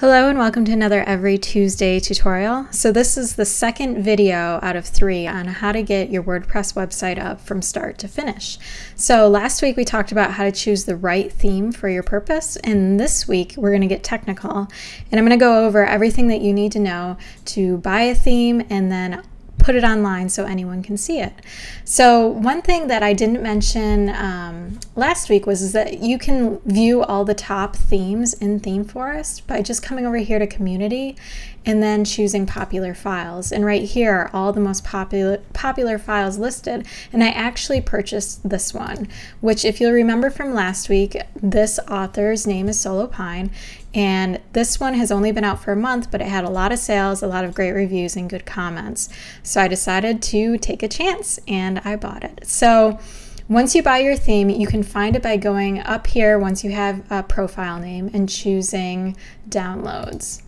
Hello and welcome to another Every Tuesday tutorial. So this is the second video out of three on how to get your WordPress website up from start to finish. So last week we talked about how to choose the right theme for your purpose and this week we're going to get technical and I'm going to go over everything that you need to know to buy a theme and then put it online so anyone can see it. So one thing that I didn't mention um, last week was that you can view all the top themes in ThemeForest by just coming over here to community and then choosing popular files. And right here are all the most popular popular files listed. And I actually purchased this one, which if you'll remember from last week, this author's name is Solo Pine. And this one has only been out for a month, but it had a lot of sales, a lot of great reviews, and good comments. So I decided to take a chance and I bought it. So once you buy your theme, you can find it by going up here once you have a profile name and choosing downloads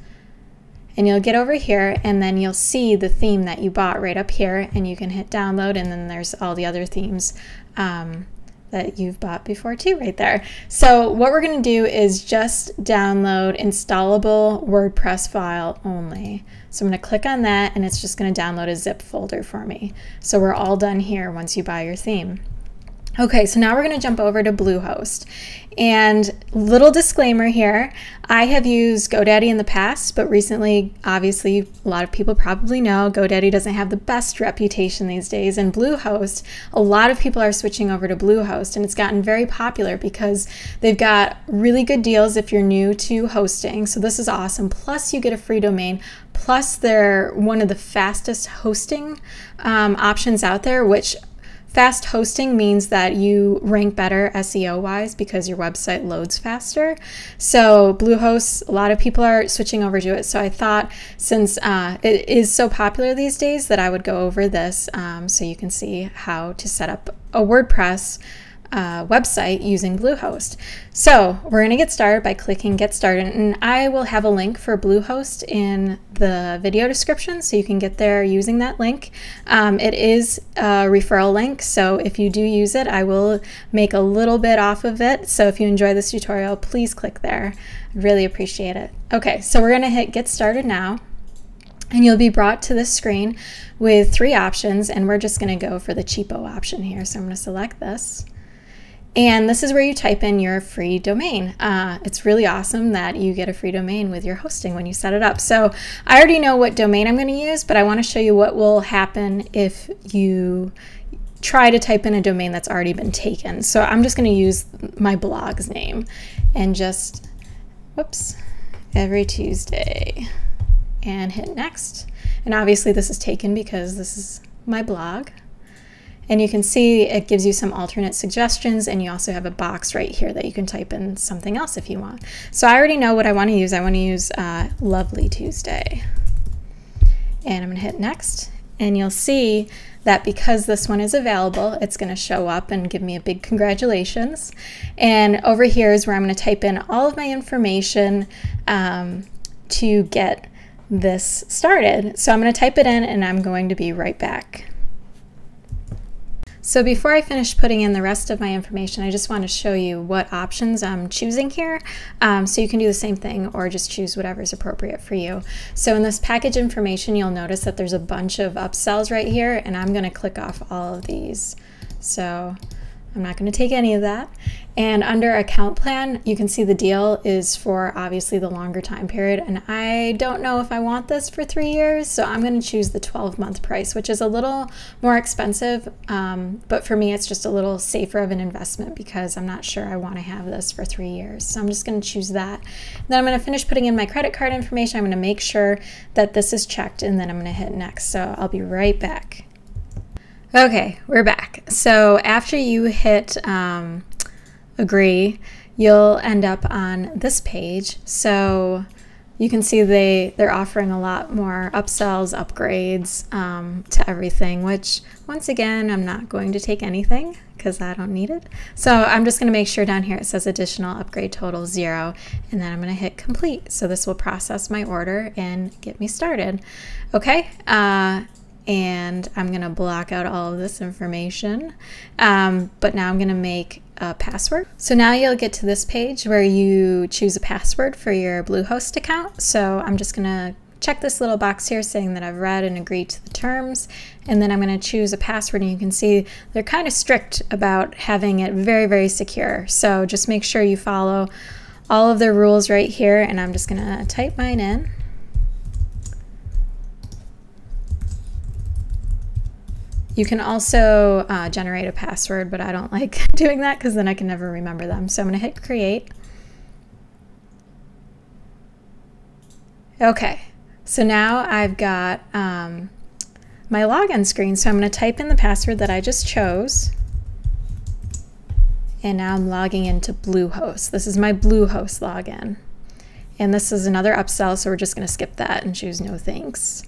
and you'll get over here and then you'll see the theme that you bought right up here and you can hit download and then there's all the other themes um, that you've bought before too right there. So what we're going to do is just download installable WordPress file only. So I'm going to click on that and it's just going to download a zip folder for me. So we're all done here once you buy your theme. Okay, so now we're going to jump over to Bluehost. And little disclaimer here, I have used GoDaddy in the past, but recently, obviously, a lot of people probably know GoDaddy doesn't have the best reputation these days. And Bluehost, a lot of people are switching over to Bluehost, and it's gotten very popular because they've got really good deals if you're new to hosting. So this is awesome. Plus, you get a free domain. Plus, they're one of the fastest hosting um, options out there, which Fast hosting means that you rank better SEO wise because your website loads faster. So, Bluehost, a lot of people are switching over to it. So, I thought since uh, it is so popular these days that I would go over this um, so you can see how to set up a WordPress uh, website using Bluehost. So we're going to get started by clicking Get Started, and I will have a link for Bluehost in the video description, so you can get there using that link. Um, it is a referral link, so if you do use it, I will make a little bit off of it. So if you enjoy this tutorial, please click there. I really appreciate it. Okay, so we're going to hit Get Started now. And you'll be brought to this screen with three options, and we're just going to go for the cheapo option here. So I'm going to select this. And this is where you type in your free domain. Uh, it's really awesome that you get a free domain with your hosting when you set it up. So I already know what domain I'm going to use, but I want to show you what will happen if you try to type in a domain that's already been taken. So I'm just going to use my blog's name and just, whoops, every Tuesday and hit next. And obviously this is taken because this is my blog. And you can see it gives you some alternate suggestions and you also have a box right here that you can type in something else if you want. So I already know what I want to use. I want to use uh, Lovely Tuesday. And I'm going to hit next and you'll see that because this one is available, it's going to show up and give me a big congratulations. And over here is where I'm going to type in all of my information um, to get this started. So I'm going to type it in and I'm going to be right back. So before I finish putting in the rest of my information, I just want to show you what options I'm choosing here. Um, so you can do the same thing or just choose whatever is appropriate for you. So in this package information, you'll notice that there's a bunch of upsells right here and I'm going to click off all of these. So I'm not going to take any of that. And under account plan, you can see the deal is for obviously the longer time period. And I don't know if I want this for three years, so I'm going to choose the 12 month price, which is a little more expensive. Um, but for me, it's just a little safer of an investment because I'm not sure I want to have this for three years. So I'm just going to choose that. Then I'm going to finish putting in my credit card information. I'm going to make sure that this is checked and then I'm going to hit next. So I'll be right back. Okay, we're back. So after you hit um, agree, you'll end up on this page. So you can see they, they're offering a lot more upsells, upgrades um, to everything, which once again, I'm not going to take anything because I don't need it. So I'm just going to make sure down here it says additional upgrade total zero, and then I'm going to hit complete. So this will process my order and get me started. Okay, uh, and I'm to block out all of this information. Um, but now I'm to make a password. So now you'll get to this page where you choose a password for your Bluehost account. So I'm just gonna check this little box here saying that I've read and agreed to the terms and then I'm going to choose a password and you can see they're kind of strict about having it very very secure so just make sure you follow all of their rules right here and I'm just going to type mine in You can also uh, generate a password, but I don't like doing that because then I can never remember them. So I'm going to hit create. Okay, so now I've got um, my login screen. So I'm going to type in the password that I just chose. And now I'm logging into Bluehost. This is my Bluehost login. And this is another upsell, so we're just going to skip that and choose no thanks.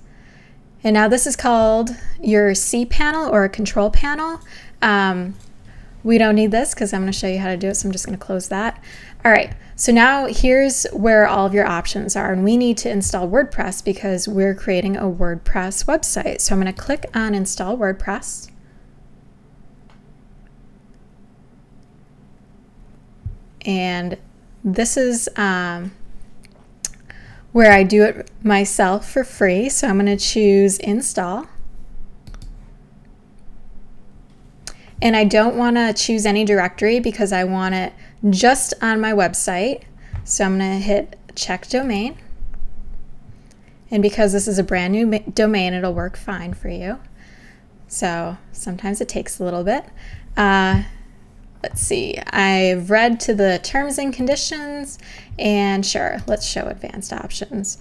And now this is called your cPanel or a control panel. Um, we don't need this because I'm going to show you how to do it, so I'm just going to close that. All right, so now here's where all of your options are, and we need to install WordPress because we're creating a WordPress website. So I'm going to click on Install WordPress. And this is um, where I do it myself for free. So I'm going to choose Install. And I don't want to choose any directory because I want it just on my website. So I'm going to hit check domain. And because this is a brand new domain, it'll work fine for you. So sometimes it takes a little bit. Uh, let's see, I've read to the terms and conditions and sure, let's show advanced options.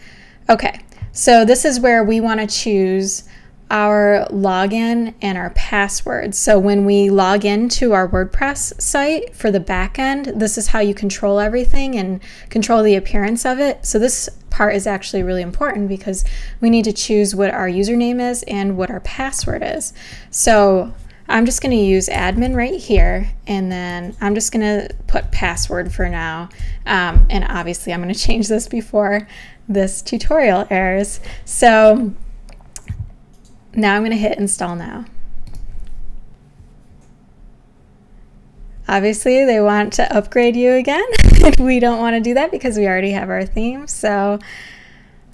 Okay, so this is where we want to choose our login and our password. So when we log into our WordPress site for the backend, this is how you control everything and control the appearance of it. So this part is actually really important because we need to choose what our username is and what our password is. So I'm just going to use admin right here and then I'm just going to put password for now. Um, and obviously I'm going to change this before this tutorial airs. So now I'm going to hit install now. Obviously, they want to upgrade you again. we don't want to do that because we already have our theme. So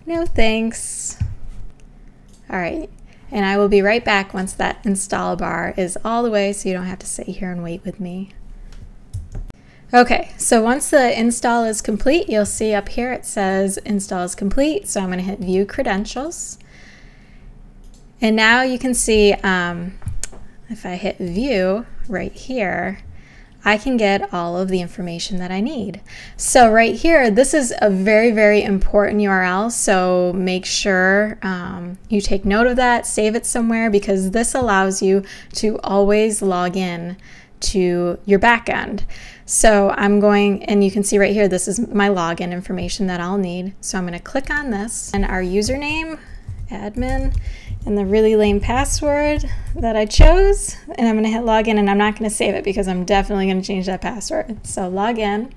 no thanks. All right. And I will be right back once that install bar is all the way so you don't have to sit here and wait with me. Okay, so once the install is complete, you'll see up here it says install is complete. So I'm going to hit view credentials. And now you can see um, if I hit view right here, I can get all of the information that I need. So right here, this is a very, very important URL. So make sure um, you take note of that, save it somewhere because this allows you to always log in to your backend. So I'm going, and you can see right here, this is my login information that I'll need. So I'm gonna click on this and our username, admin, and the really lame password that I chose. And I'm going to hit login and I'm not going to save it because I'm definitely going to change that password. So log in.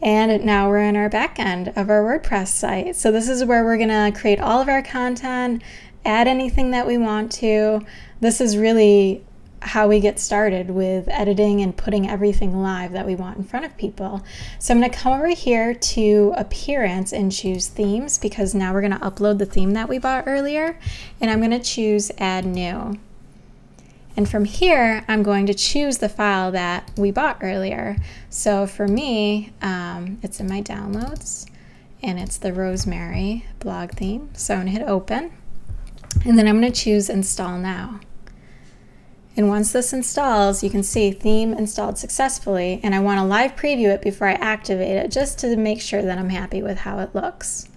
And now we're in our back end of our WordPress site. So this is where we're going to create all of our content, add anything that we want to. This is really how we get started with editing and putting everything live that we want in front of people. So I'm going to come over here to appearance and choose themes because now we're going to upload the theme that we bought earlier and I'm going to choose add new. And from here, I'm going to choose the file that we bought earlier. So for me, um, it's in my downloads and it's the Rosemary blog theme. So I'm going to hit open and then I'm going to choose install now. And once this installs, you can see theme installed successfully, and I want to live preview it before I activate it just to make sure that I'm happy with how it looks.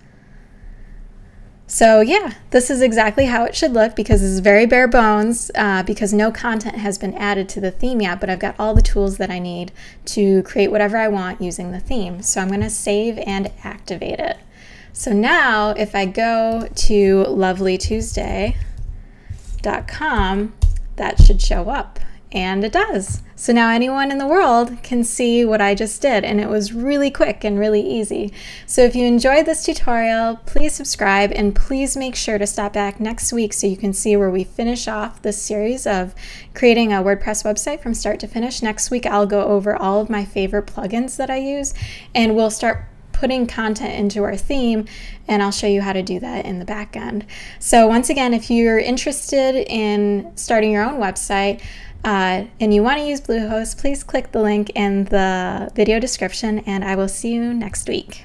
So yeah, this is exactly how it should look because this is very bare bones uh, because no content has been added to the theme yet, but I've got all the tools that I need to create whatever I want using the theme. So I'm going to save and activate it. So now if I go to lovelytuesday.com, that should show up and it does. So now anyone in the world can see what I just did and it was really quick and really easy. So if you enjoyed this tutorial, please subscribe and please make sure to stop back next week so you can see where we finish off this series of creating a WordPress website from start to finish. Next week I'll go over all of my favorite plugins that I use and we'll start putting content into our theme and I'll show you how to do that in the back end. So once again, if you're interested in starting your own website, uh, and you want to use Bluehost, please click the link in the video description and I will see you next week.